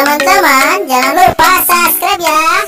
Teman-teman jangan lupa subscribe ya.